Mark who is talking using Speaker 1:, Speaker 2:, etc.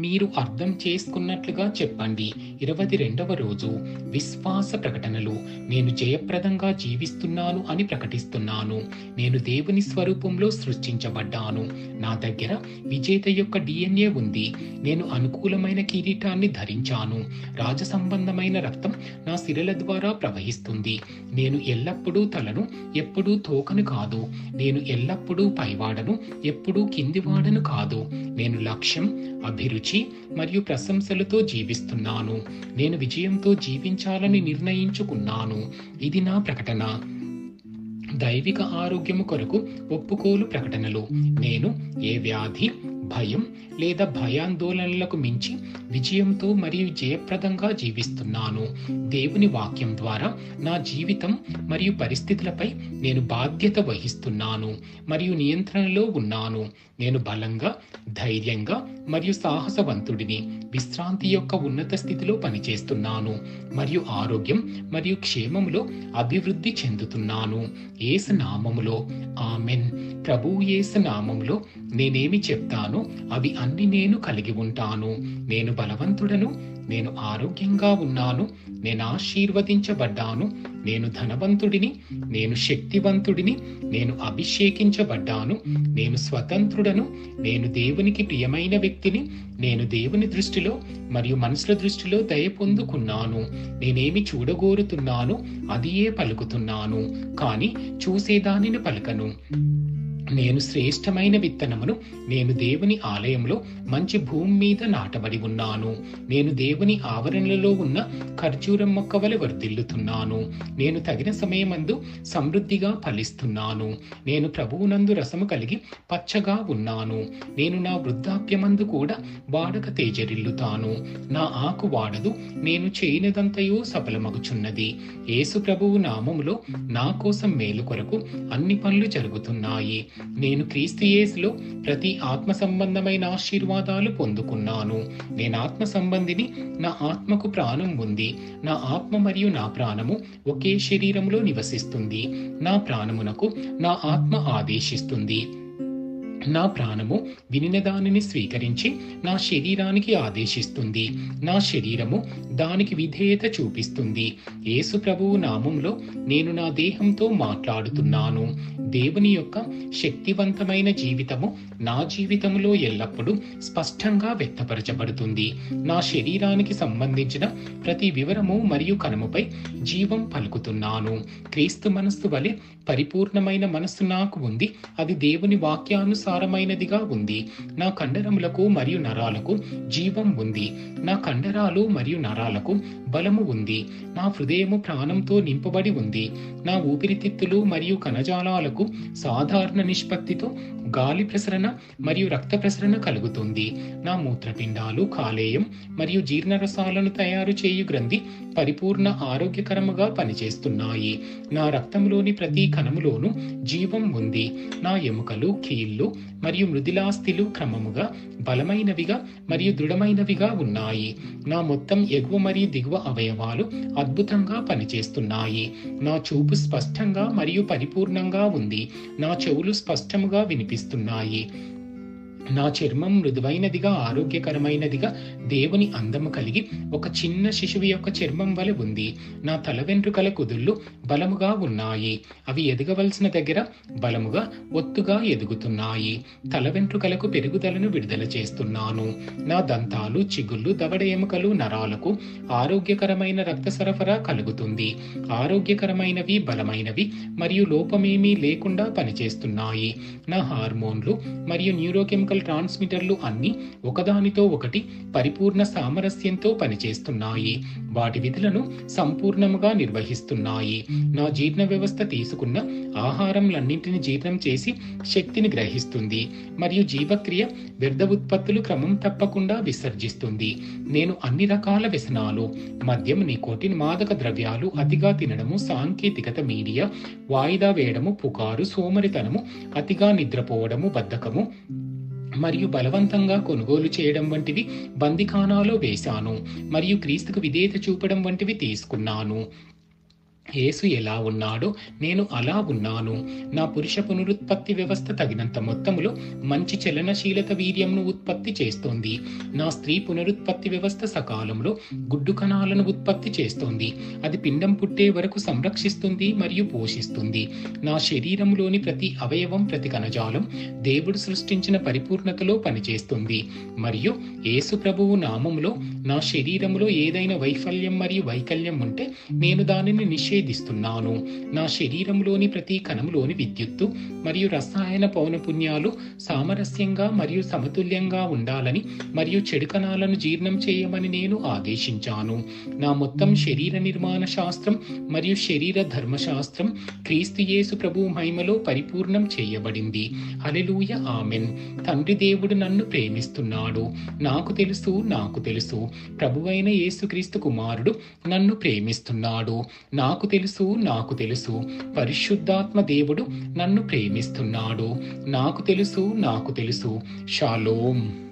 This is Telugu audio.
Speaker 1: మీరు అర్థం చేసుకున్నట్లుగా చెప్పండి. ఇరవై రెండవ రోజు విశ్వాస ప్రకటనలు. నేను జయప్రదంగా జీవిస్తున్నాను అని ప్రకటిస్తున్నాను. నేను దేవుని స్వరూపంలో సృష్టించబడ్డాను. నా దగ్గర విజేత యొక్క డిఎన్ఏ ఉంది. నేను అనుకూలమైన కిరీటాన్ని ధరించాను. రాజ సంబంధమైన రక్తం నా సిరల ద్వారా ప్రవహిస్తుంది. నేను ఎల్లప్పుడూ తలను ఎప్పుడూ తోకను కాదు. నేను ఎల్లప్పుడూ పైవాడను ఎప్పుడూ కిందివాడను కాదు. నేను లక్ష్యం అభిరుచి మరియు ప్రశంసలతో జీవిస్తున్నాను. నేను విజయంతో జీవించాలని నిర్ణయించుకున్నాను. ఇది నా ప్రకటన. దైవిక ఆరోగ్యము కొరకు ఒప్పుకోలు ప్రకటనలు. నేను ఏ వ్యాధి భయం లేదా భయాందోళనలకు మించి విజయంతో మరియు జయప్రదంగా జీవిస్తున్నాను. దేవుని వాక్యం ద్వారా నా జీవితం మరియు పరిస్థితులపై నేను బాధ్యత వహిస్తున్నాను మరియు నియంత్రణలో ఉన్నాను. నేను బలంగా ధైర్యంగా మరియు సాహసవంతుడిని విశ్రాంతి యొక్క ఉన్నత స్థితిలో పనిచేస్తున్నాను మరియు ఆరోగ్యం మరియు క్షేమంలో అభివృద్ధి చెందుతున్నాను. ఏసు నామములో ఆమెన్. ప్రభు ఏసు నామంలో నేనేమి చెప్తానో అవి అన్ని నేను కలిగి ఉంటాను. నేను బలవంతుడను నేను ఆరోగ్యంగా ఉన్నాను నేను ఆశీర్వదించబడ్డాను నేను ధనవంతుడిని నేను శక్తివంతుడిని నేను అభిషేకించబడ్డాను నేను స్వతంత్రుడను నేను దేవునికి ప్రియమైన వ్యక్తిని నేను దేవుని దృష్టిలో మరియు మనుషుల దృష్టిలో దయ పొందుకున్నాను. నేనేమి చూడగోరుతున్నానో అదియే పలుకుతున్నాను కానీ చూసేదానిని పలకను. నేను శ్రేష్టమైన విత్తనమును నేను దేవుని ఆలయంలో మంచి భూమి మీద నాటబడి ఉన్నాను. నేను దేవుని ఆవరణలో ఉన్న ఖర్జూరం మొక్క వలె వర్ధిల్లుతున్నాను. నేను తగిన సమయమందు సమృద్ధిగా ఫలిస్తున్నాను. నేను ప్రభువునందు రసము కలిగి పచ్చగా ఉన్నాను. నేను నా వృద్ధాప్యమందు కూడా వాడక తేజరిల్లుతాను. నా ఆకు వాడదు నేను చేయనిదంతయో సఫలమగుచున్నది. యేసు ప్రభువు నామములో నా కోసం మేలు కొరకు అన్ని పనులు జరుగుతున్నాయి. నేను క్రీస్తు యేసులో ప్రతి ఆత్మ సంబంధమైన ఆశీర్వాదాలు పొందుకున్నాను. నేను ఆత్మ సంబంధిని నా ఆత్మకు ప్రాణం ఉంది. నా ఆత్మ మరియు నా ప్రాణము ఒకే శరీరంలో నివసిస్తుంది. నా ప్రాణమునకు నా ఆత్మ ఆదేశిస్తుంది. నా ప్రాణము వినిన దానిని స్వీకరించి నా శరీరానికి ఆదేశిస్తుంది. నా శరీరము దానికి విధేయత చూపిస్తుంది. యేసు ప్రభువు నామంలో నేను నా దేహంతో మాట్లాడుతున్నాను. దేవుని యొక్క శక్తివంతమైన జీవితము నా జీవితంలో ఎల్లప్పుడూ స్పష్టంగా వ్యక్తపరచబడుతుంది. నా శరీరానికి సంబంధించిన ప్రతి వివరము మరియు కనుమపై జీవం పలుకుతున్నాను. క్రీస్తు మనస్సు వలె పరిపూర్ణమైన మనస్సు నాకు ఉంది. అది దేవుని సారమైనదిగా ఉంది. నా కండరములకు మరియు నరాలకు జీవం ఉంది. నా కండరాలు మరియు నరాలకు బలము ఉంది. నా హృదయము ప్రాణంతో నింపబడి ఉంది. నా ఊపిరితిత్తులు మరియు కణజాలాలకు సాధారణ నిష్పత్తితో గాలి ప్రసరణ మరియు రక్త ప్రసరణ కలుగుతుంది. నా మూత్రపిండాలు కాలేయం మరియు జీర్ణరసాలను తయారు చేయు గ్రంథి పరిపూర్ణ ఆరోగ్యకరముగా పనిచేస్తున్నాయి. నా రక్తంలోని ప్రతి కణములోనూ జీవం ఉంది. నా ఎముకలు కీళ్ళు మరియు మృదులాస్థిలు క్రమముగా బలమైనవిగా మరియు దృఢమైనవిగా ఉన్నాయి. నా మొత్తం ఎగువ మరియు దిగువ అవయవాలు అద్భుతంగా పనిచేస్తున్నాయి. నా చూపు స్పష్టంగా మరియు పరిపూర్ణంగా ఉంది. నా చెవులు స్పష్టముగా వినిపిస్తున్నాయి. నా చర్మం మృదువైనదిగా ఆరోగ్యకరమైనదిగా దేవుని అందము కలిగి ఒక చిన్న శిశువు యొక్క చర్మం వలె ఉంది. నా తల వెంట్రుకల కుదుళ్ళు బలముగా ఉన్నాయి. అవి ఎదగవలసిన దగ్గర బలముగా ఒత్తుగా ఎదుగుతున్నాయి. తల వెంట్రుకలకు పెరుగుదలను విడుదల చేస్తున్నాను. నా దంతాలు చిగుళ్ళు దవడ ఎముకలు నరాలకు ఆరోగ్యకరమైన రక్త సరఫరా కలుగుతుంది. ఆరోగ్యకరమైనవి బలమైనవి మరియు లోపమేమీ లేకుండా పనిచేస్తున్నాయి. నా హార్మోన్లు మరియు న్యూరోకెమికల్ ట్రాన్స్మిటర్లు అన్ని ఒకదానితో ఒకటి పరిపూర్ణ సామరస్యంతో పనిచేస్తున్నాయి. వాటి విధులను సంపూర్ణముగా నిర్వహిస్తున్నాయి. నా జీర్ణ వ్యవస్థ తీసుకున్న ఆహారంలన్నింటిని జీర్ణం చేసి శక్తిని గ్రహిస్తుంది. మరియు జీవక్రియ వ్యర్థ ఉత్పత్తులు క్రమం తప్పకుండా విసర్జిస్తుంది. నేను అన్ని రకాల వ్యసనాలు మద్యం నికోటిన్ మాదక ద్రవ్యాలు అతిగా తినడము సాంకేతికత మీడియా వాయిదా వేయడము పుకారు సోమరితనము అతిగా నిద్రపోవడము బద్ధకము మరియు బలవంతంగా కొనుగోలు చేయడం వంటివి బందిఖానాలో వేశాను. మరియు క్రీస్తుకు విధేయత చూపడం వంటివి తీసుకున్నాను. యేసు ఎలా ఉన్నాడో నేను అలా ఉన్నాను. నా పురుష పునరుత్పత్తి వ్యవస్థ తగినంత మొత్తములో మంచి చలనశీలత వీర్యంను ఉత్పత్తి చేస్తోంది. నా స్త్రీ పునరుత్పత్తి వ్యవస్థ సకాలంలో గుడ్డు కణాలను ఉత్పత్తి చేస్తోంది. అది పిండం పుట్టే వరకు సంరక్షిస్తుంది మరియు పోషిస్తుంది. నా శరీరంలోని ప్రతి అవయవం ప్రతి కణజాలం దేవుడు సృష్టించిన పరిపూర్ణతలో పనిచేస్తుంది. మరియు యేసు ప్రభువు నామములో నా శరీరములో ఏదైనా వైఫల్యం మరియు వైకల్యం ఉంటే నేను దానిని నిషే నిషేధిస్తున్నాను. నా శరీరంలోని ప్రతి కణములోని విద్యుత్తు మరియు రసాయన పౌనపుణ్యాలు సామరస్యంగా మరియు సమతుల్యంగా ఉండాలని మరియు చెడు కణాలను జీర్ణం చేయమని నేను ఆదేశించాను. నా మొత్తం శరీర నిర్మాణ శాస్త్రం మరియు శరీర ధర్మశాస్త్రం క్రీస్తు యేసు ప్రభు మహిమలో పరిపూర్ణం చేయబడింది. Hallelujah amen. తండ్రి దేవుడు నన్ను ప్రేమిస్తున్నాడు. నాకు తెలుసు నాకు తెలుసు. ప్రభువైన యేసుక్రీస్తు కుమారుడు నన్ను ప్రేమిస్తున్నాడు. నాకు తెలుసు నాకు తెలుసు. పరిశుద్ధాత్మ దేవుడు నన్ను ప్రేమిస్తున్నాడు. నాకు తెలుసు నాకు తెలుసు. షాలోం.